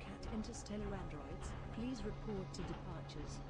cat interstellar androids, please report to departures.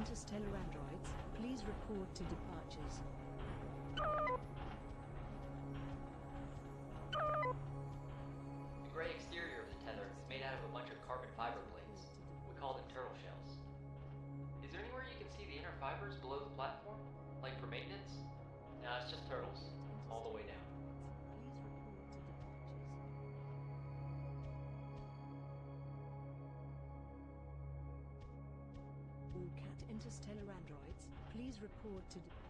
Interstellar androids, please report to departures. The gray exterior of the tether is made out of a bunch of carbon fiber plates. We call them turtle shells. Is there anywhere you can see the inner fibers below the platform? Like for maintenance? No, it's just turtles. Cat interstellar androids, please report to departures.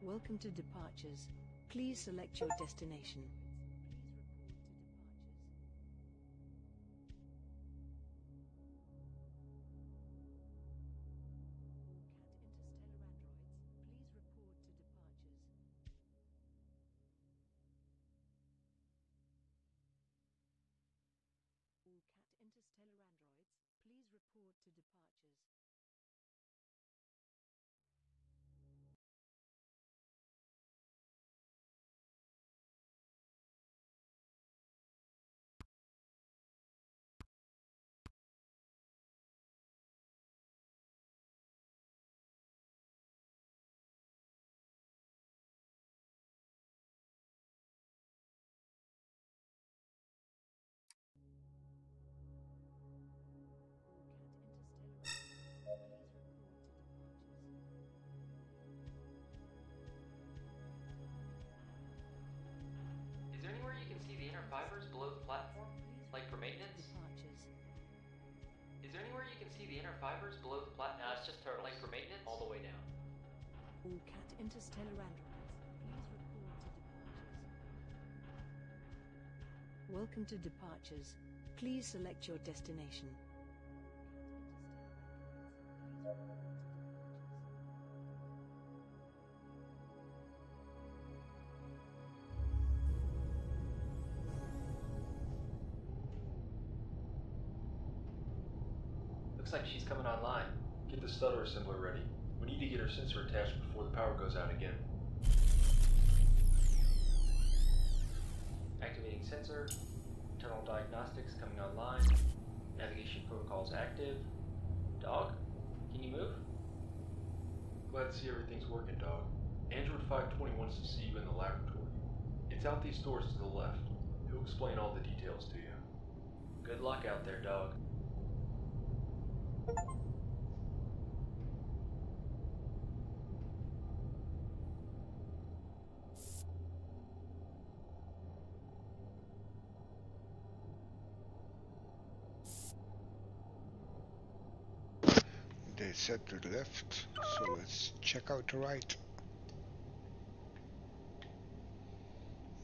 Welcome to departures. Please select your destination. Can see the inner fibers below the platform? Like for maintenance? Is there anywhere you can see the inner fibers below the platform? No, it's just turtles. Like for maintenance? All the way down. All cat interstellar androids, please report to departures. Welcome to departures. Please select your destination. Assembler ready. We need to get our sensor attached before the power goes out again. Activating sensor. Internal diagnostics coming online. Navigation protocols active. Dog? Can you move? Glad to see everything's working, dog. Android 520 wants to see you in the laboratory. It's out these doors to the left. He'll explain all the details to you. Good luck out there, dog. They said to the left, so let's check out the right.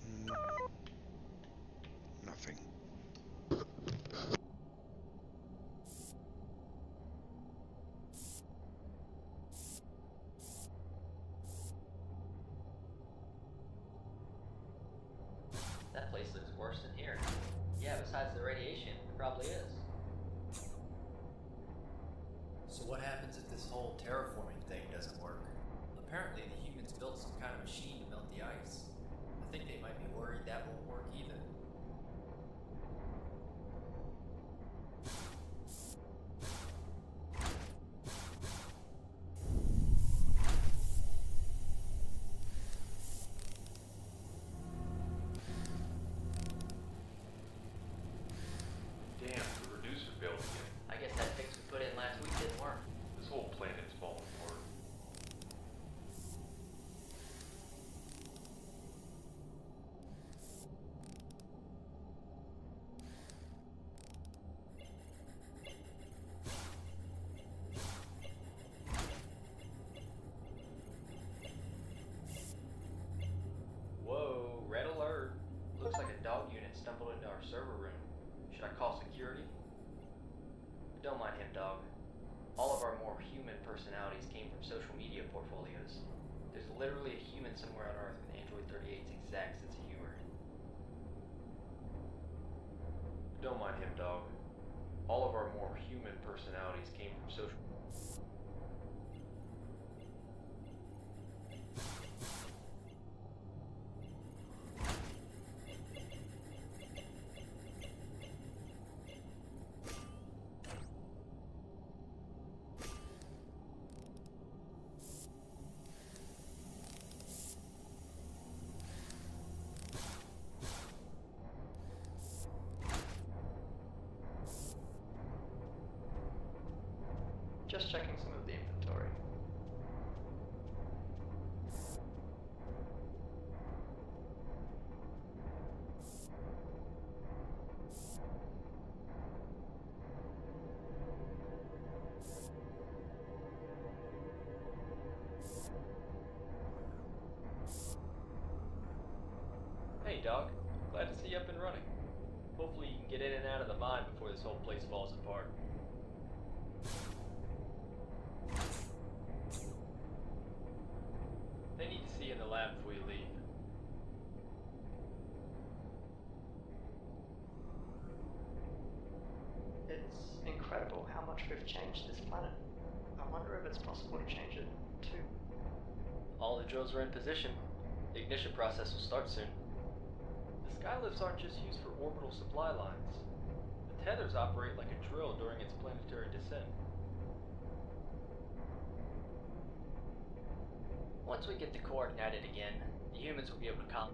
Mm. Nothing. That place looks worse than here. Yeah, besides the radiation, it probably is. So what happens if this whole terraforming thing doesn't work? Apparently the humans built some kind of machine to melt the ice. I think they might be worried that won't work either. Damn, the Should I call security? Don't mind him, dog. All of our more human personalities came from social media portfolios. There's human somewhere on Earth with Android 38's exact sense of humor. Don't mind him, dog. All of our more human personalities came from social. Just checking some of the inventory. Hey, dog. Glad to see you up and running. Hopefully, you can get in and out of the mine before this whole place falls apart. They need to see you in the lab before you leave. It's incredible we've changed this planet. I wonder if it's possible to change it too. All the drills are in position. The ignition process will start soon. The skylifts aren't just used for orbital supply lines. The tethers operate like a drill during its planetary descent. Once we get the core ignited again, the humans will be able to come.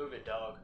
Move it, dog.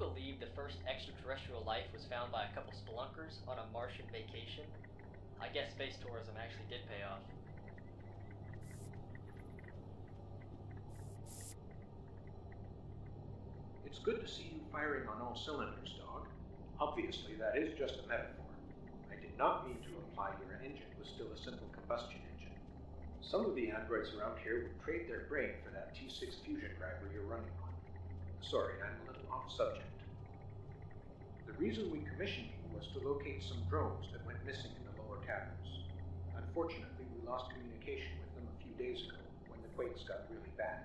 Believe the first extraterrestrial life was found by a couple spelunkers on a Martian vacation? I guess space tourism actually did pay off. It's good to see you firing on all cylinders, dog. Obviously, that is just a metaphor. I did not mean to imply your engine was still a simple combustion engine. Some of the androids around here would trade their brain for that T6 fusion driver you're running on. Sorry, I'm a little off subject. The reason we commissioned you was to locate some drones that went missing in the lower caverns. Unfortunately, we lost communication with them a few days ago when the quakes got really bad.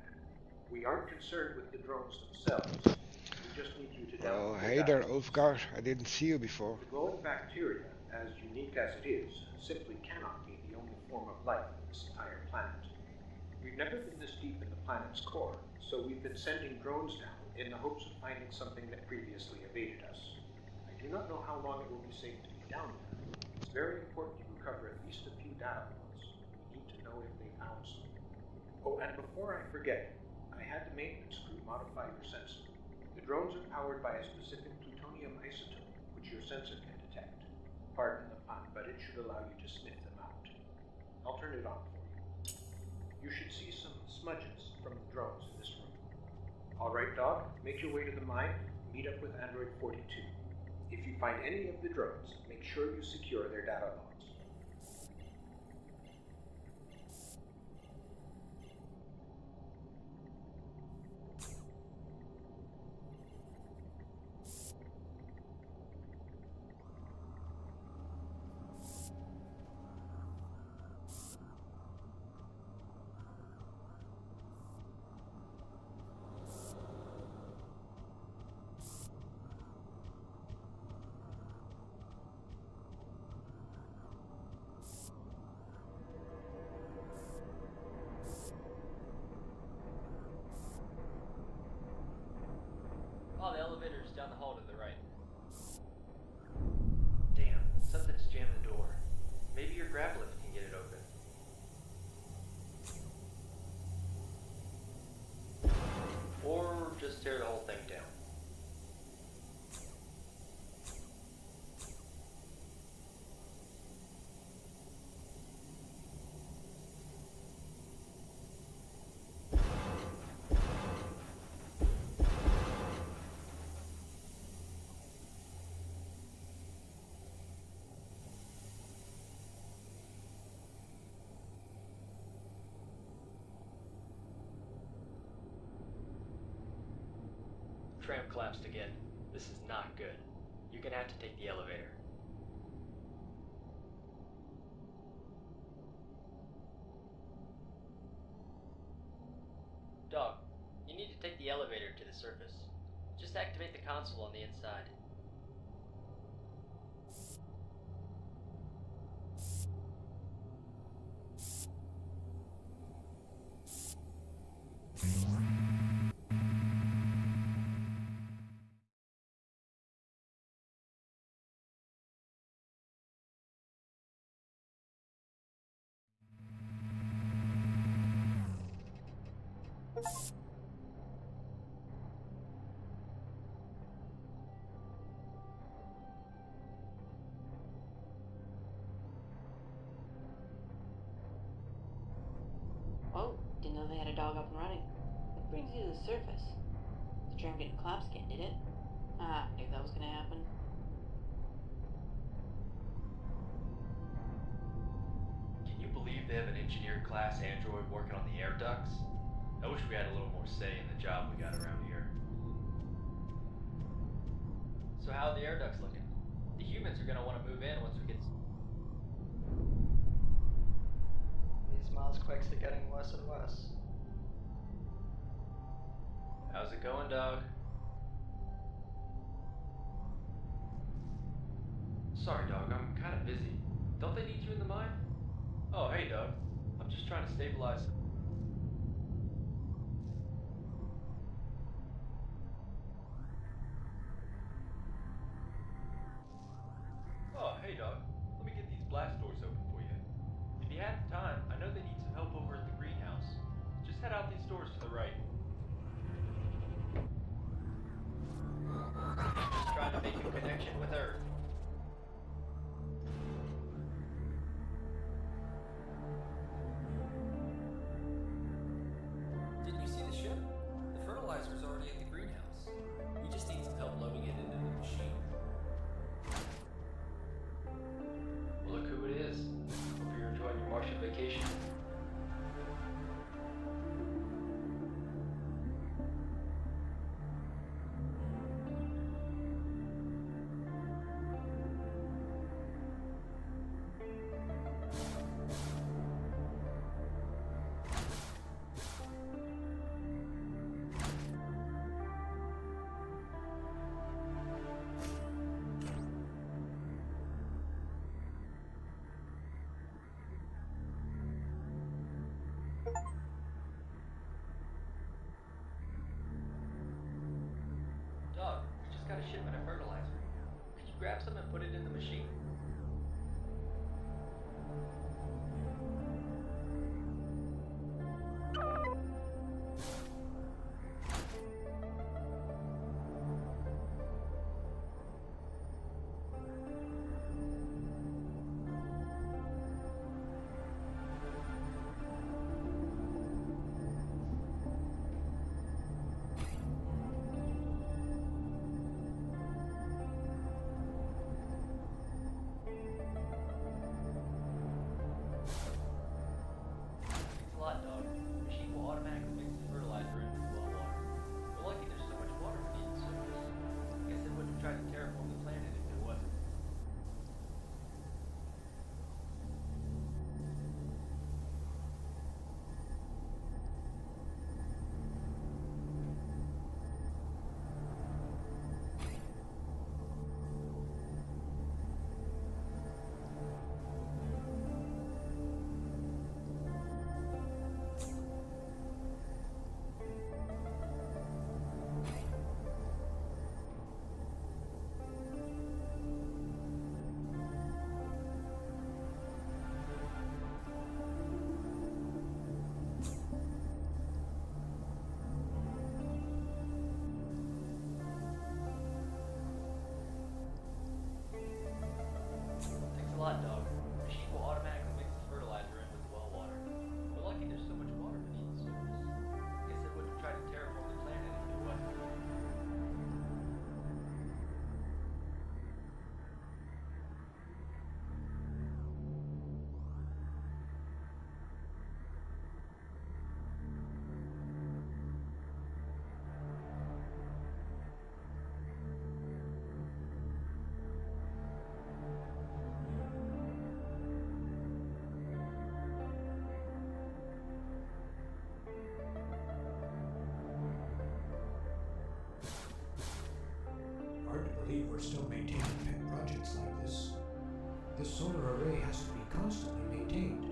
We aren't concerned with the drones themselves. We just need you to Oh, hey there. Ulfgar. I didn't see you before. The glowing bacteria, as unique as it is, simply cannot be the only form of life on this entire planet. We've never been this deep in the planet's core, so we've been sending drones down in the hopes of finding something that previously evaded us. I do not know how long it will be safe to be down there. It's very important you recover at least a few data points. We need to know if they found something. Oh, and before I forget, I had the maintenance crew modify your sensor. The drones are powered by a specific plutonium isotope, which your sensor can detect. Pardon the pun, but it should allow you to sniff them out. I'll turn it on for you. You should see some smudges from the drones in this room. All right, dog, make your way to the mine. Meet up with Android 42. If you find any of the drones, make sure you secure their data logs. Oh, the elevator's down the hall to the right. Damn, something's jammed the door. Maybe your grab lift can get it open. Or just tear the whole thing down. Tram collapsed again. This is not good. You're gonna have to take the elevator. Dog, you need to take the elevator to the surface. Just activate the console on the inside. Whoa, didn't know they had a dog up and running. What brings you to the surface? The tram didn't again, did it? Ah, knew that was gonna happen. Can you believe they have an engineer class android working on the air ducts? I wish we had a little more say in the job we got around here. So how are the air ducts looking? The humans are gonna want to move in once we get. These Mars quakes are getting worse and worse. How's it going, dog? Sorry, dog, I'm kind of busy. Don't they need you in the mine? Oh, hey, dog. I'm just trying to stabilize. Just got a shipment of fertilizer. Could you grab some and put it in the machine? A dog. Still maintaining pet projects like this. This solar array has to be constantly maintained,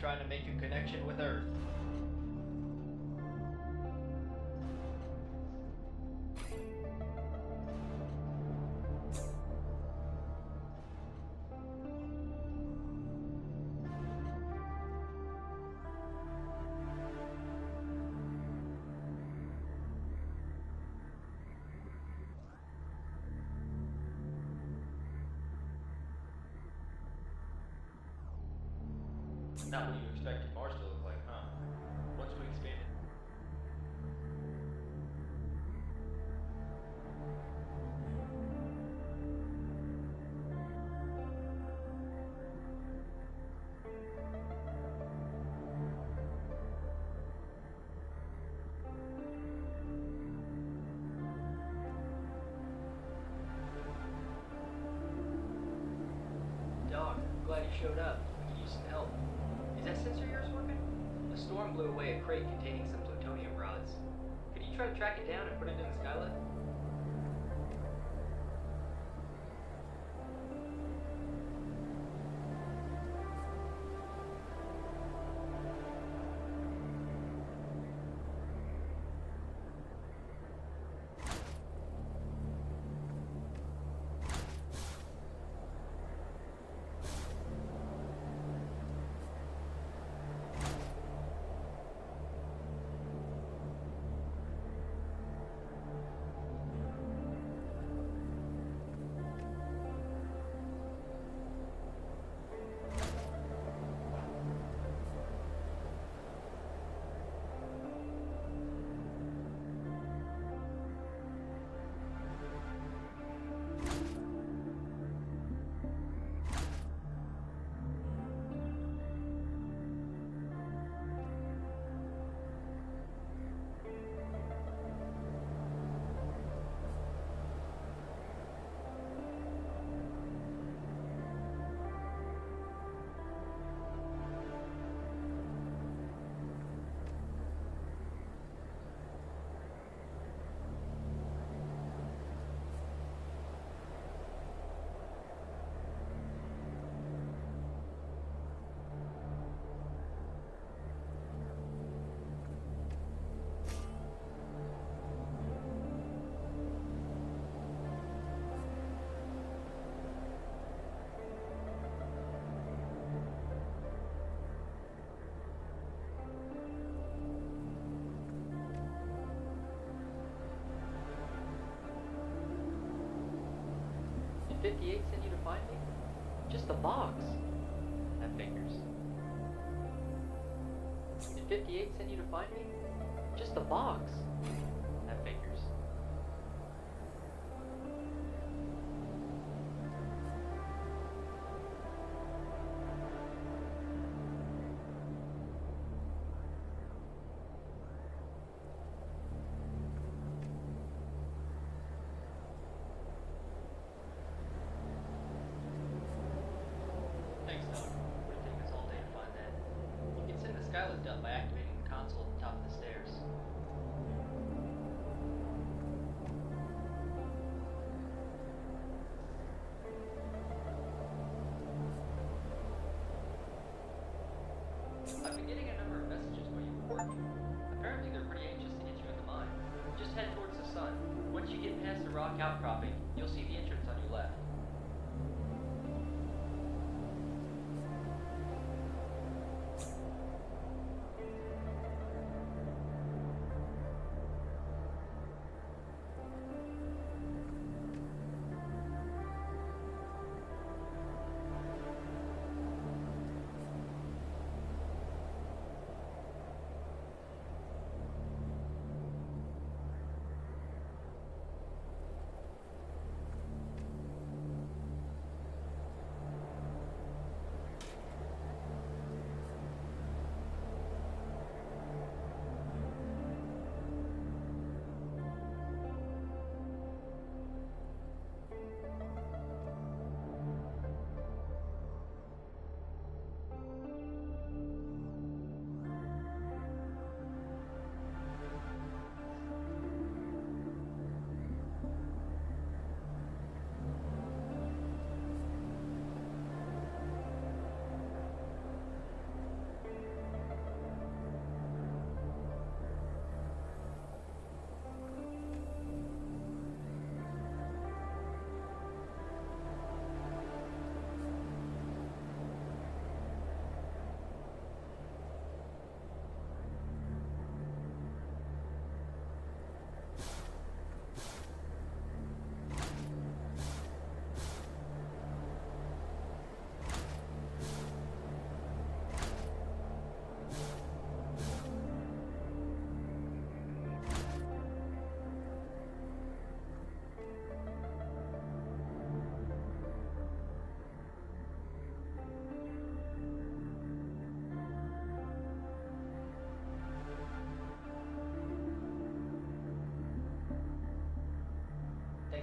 trying to make a connection with Earth. Not what you expected Mars to look like, huh? Once we expand it. Doc, glad you showed up. You need some help. That sensor yours working? A storm blew away a crate containing some plutonium rods. Could you try to track it down and put it in the skylift? 58 send you to find me? Just the box. That figures. Did 58 send you to find me? Just the box. I've been getting a number of messages while you. Apparently they're pretty anxious to get you in the mine. Just head towards the sun. Once you get past the rock outcropping,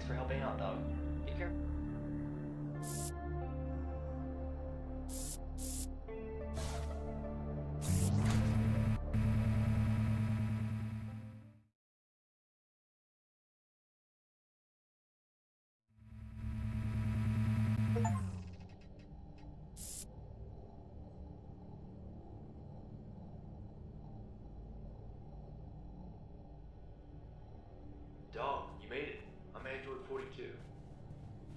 for helping out, dog. 42.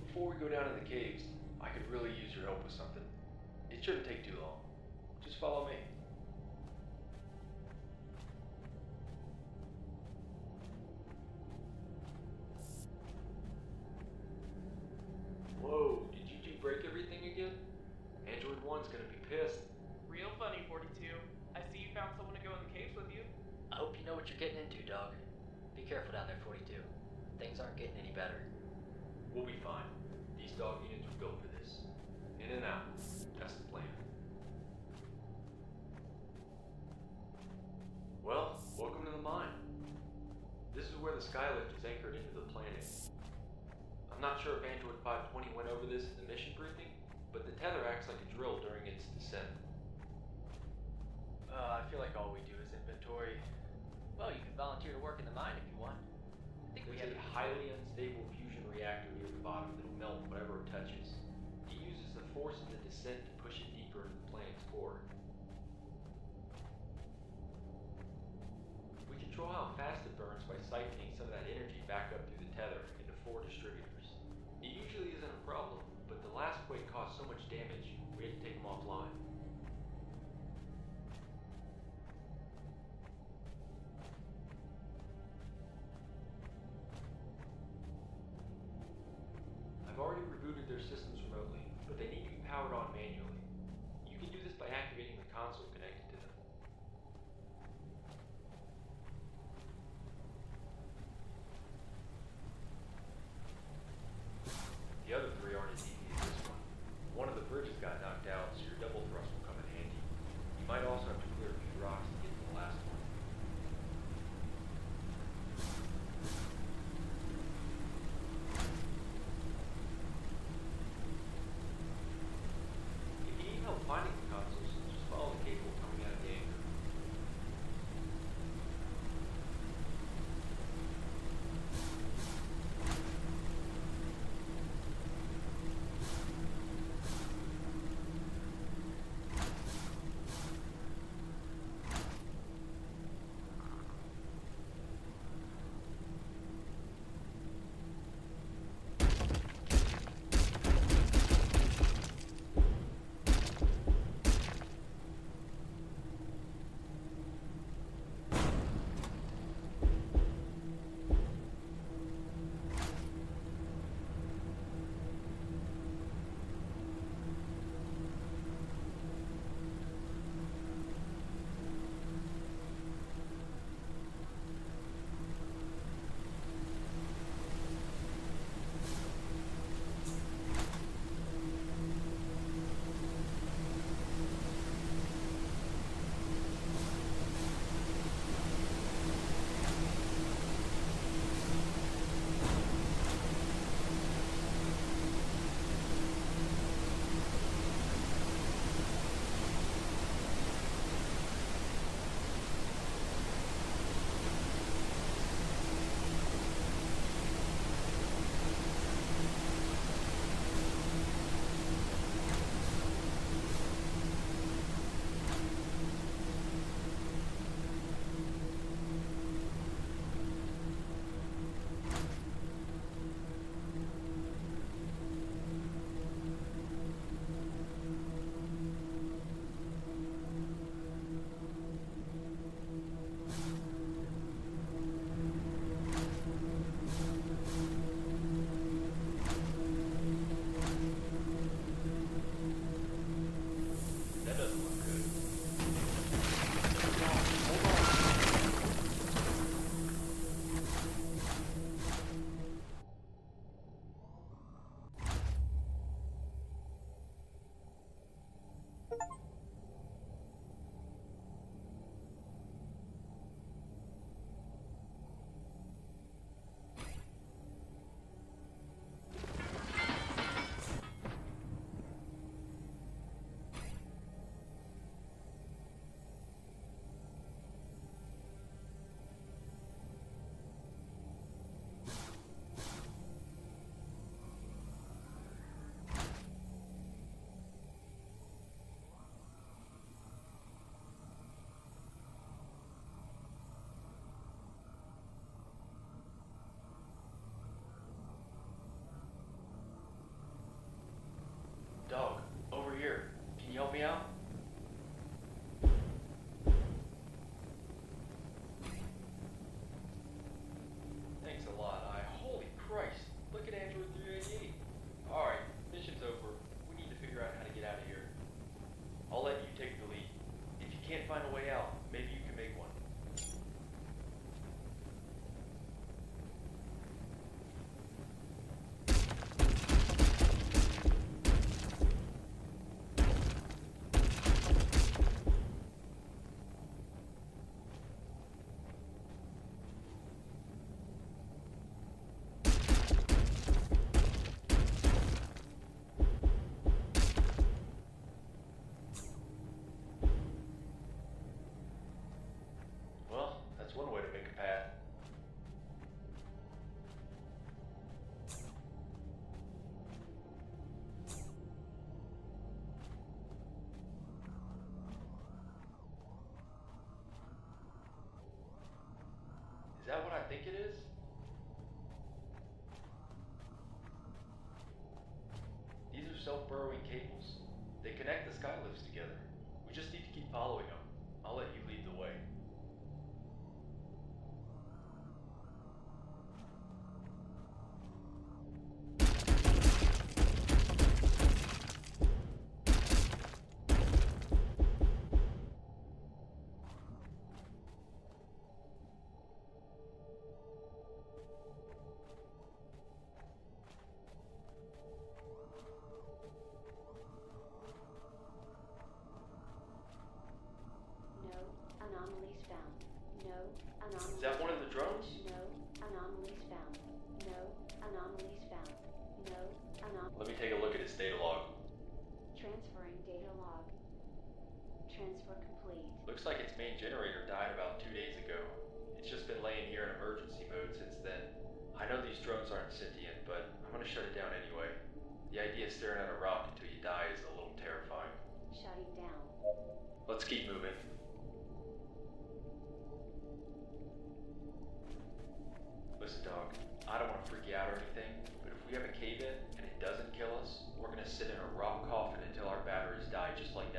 Before we go down in the caves, I could really use your help with something. It shouldn't take too long. Just follow me. Dog units were built for this. In and out. That's the plan. Well, welcome to the mine. This is where the Skylift is anchored into the planet. I'm not sure if Android 520 went over this in the mission briefing, but the tether acts like a drill during its descent. Uh, I feel like all we do is inventory. Well, you can volunteer to work in the mine if you want. I think we There's have a highly unstable fusion reactor near the bottom that'll melt whatever it touches. It uses the force of the descent to push it deeper into the planet's core. We control how fast it burns by siphoning some of that energy back up through the tether into four distributors. It usually isn't a problem, but the last quake caused so much damage, we had to take them offline. help me out? that what I think it is? These are self-burrowing cables. They connect the skylifts together. We just need to keep following Let's keep moving. Listen, dog, I don't want to freak you out or anything, but if we have a cave in and it doesn't kill us, we're going to sit in a rock coffin until our batteries die just like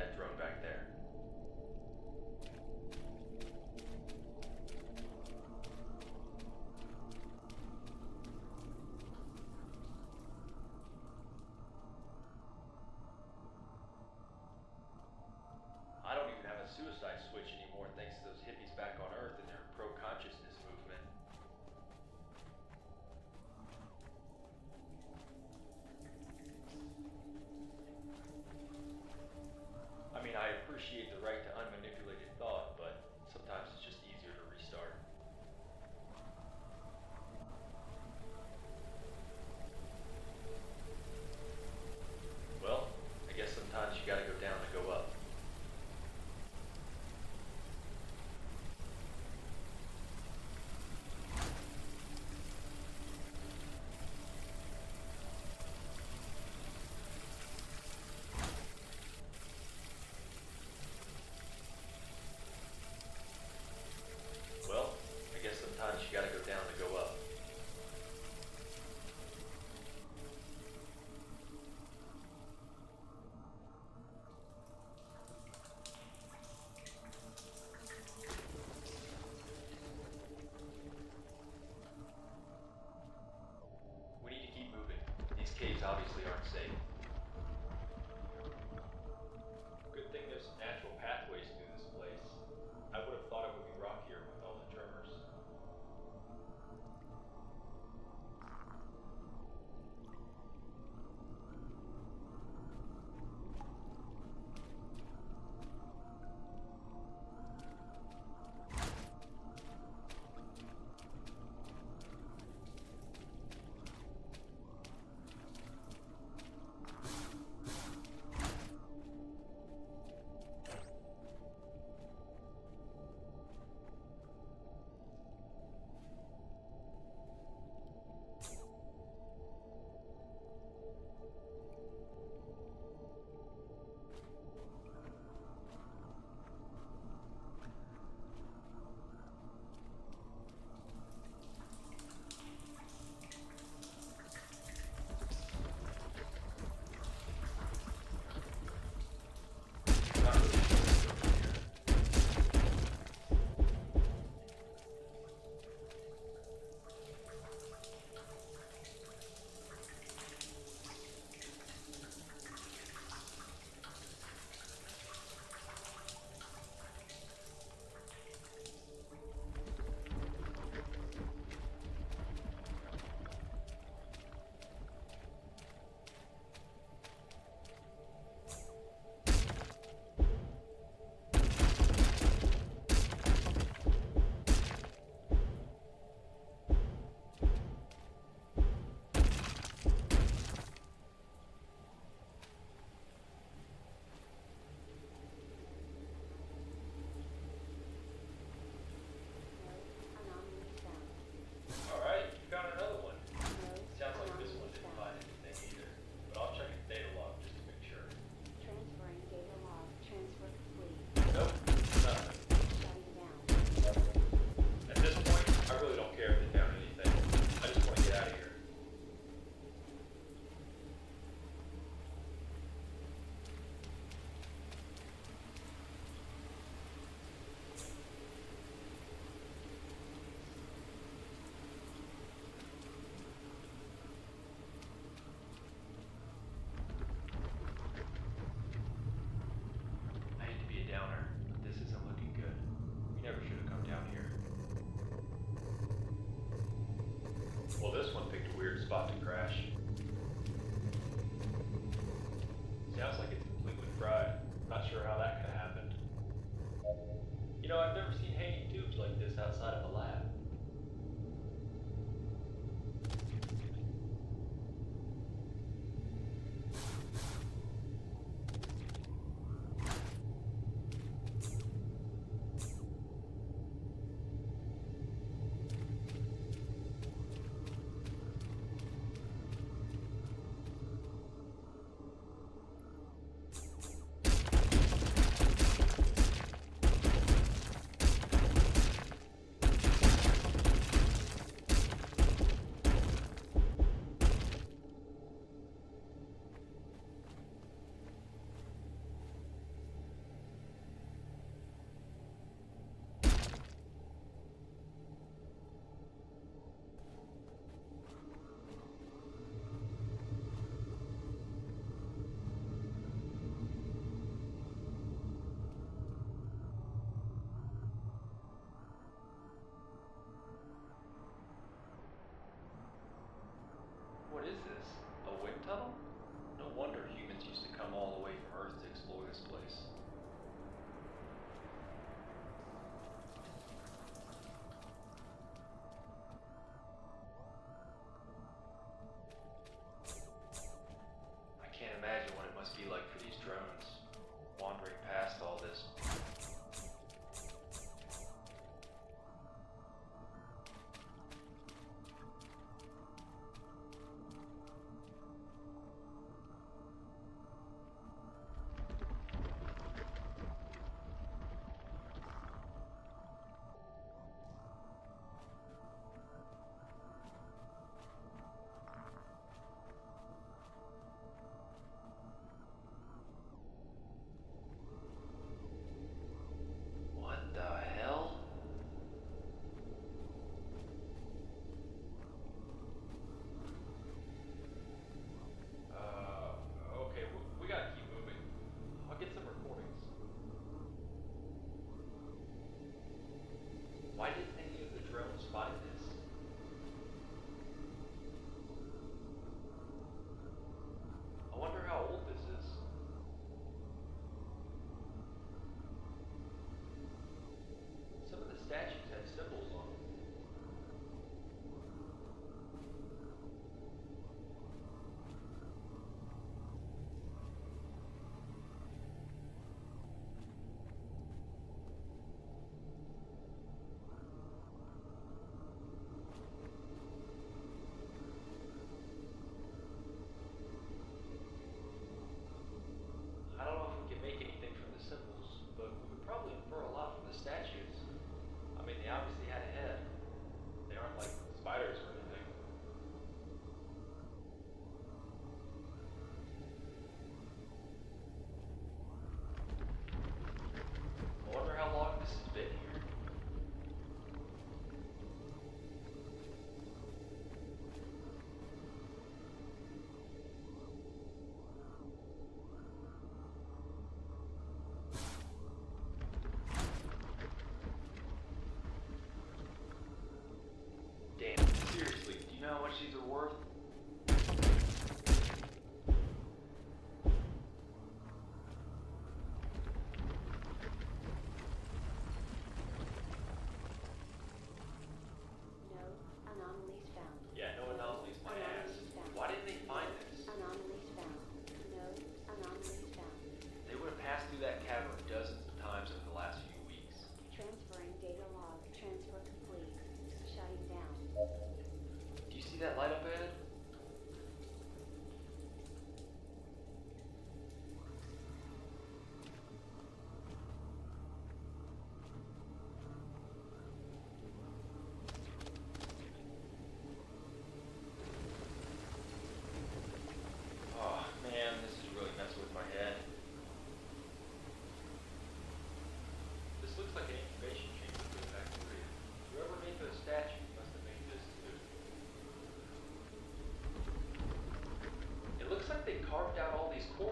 these core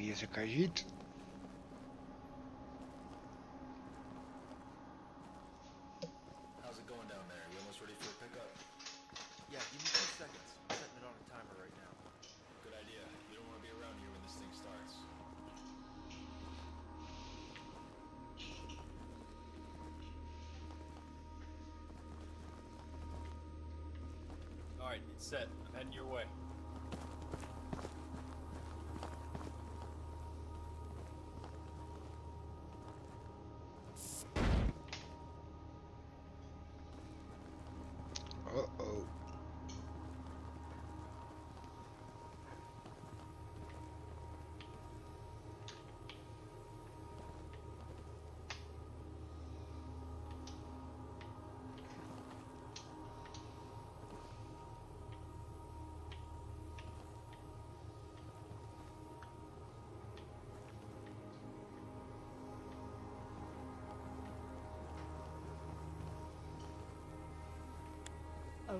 Doggy is a Khajiit. How's it going down there? You almost ready for a pickup? Yeah, give me two seconds. I'm setting it on a timer right now. Good idea. You don't want to be around here when this thing starts. Alright, it's set. I'm heading your way.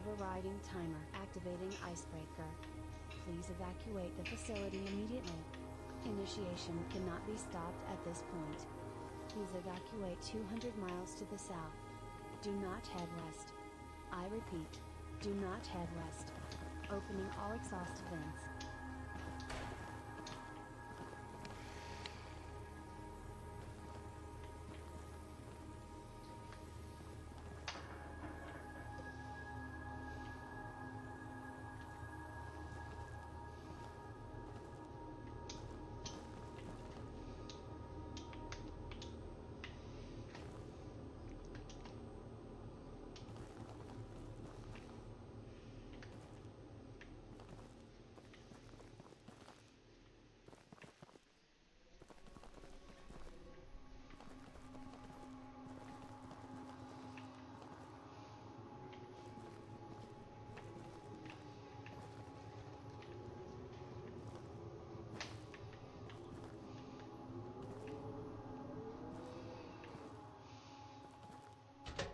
Overriding timer. Activating icebreaker. Please evacuate the facility immediately. Initiation cannot be stopped at this point. Please evacuate 200 miles to the south. Do not head west. I repeat, do not head west. Opening all exhaust vents.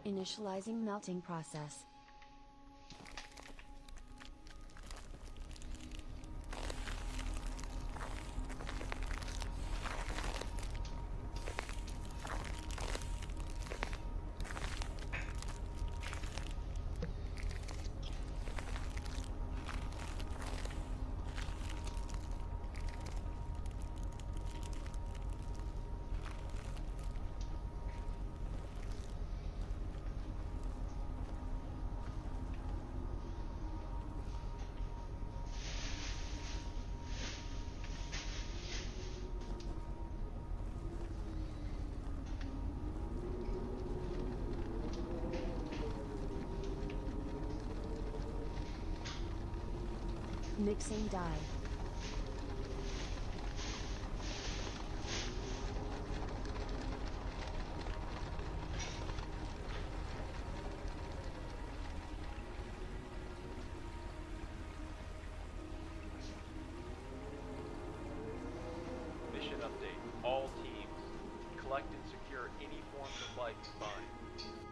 Initializing melting process. die. Mission update. All teams, collect and secure any forms of life you find.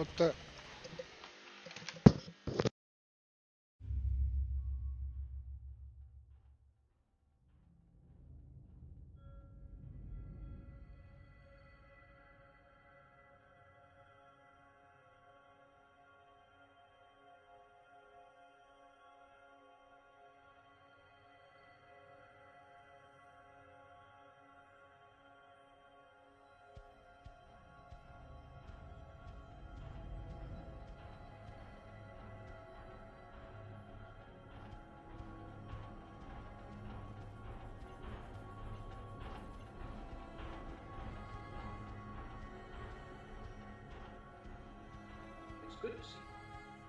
What good to see.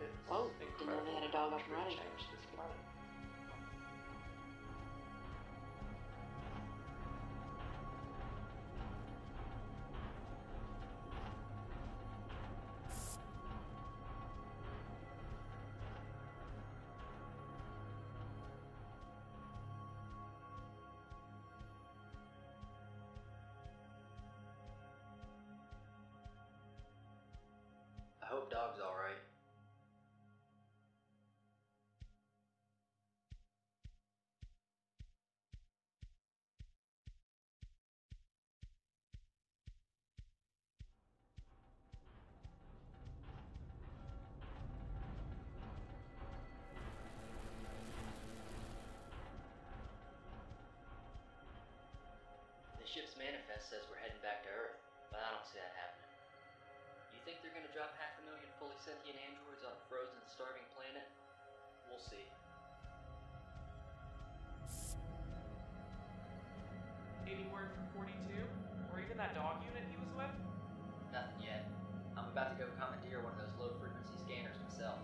It's Whoa, didn't know incredible they had a dog up and running. Alright. The ship's manifest says we're heading back to Earth, but I don't see that happening. You think they're gonna drop half a million fully sentient androids on a frozen, starving planet? We'll see. Any word from 42? Or even that dog unit he was with? Nothing yet. I'm about to go commandeer one of those low frequency scanners myself.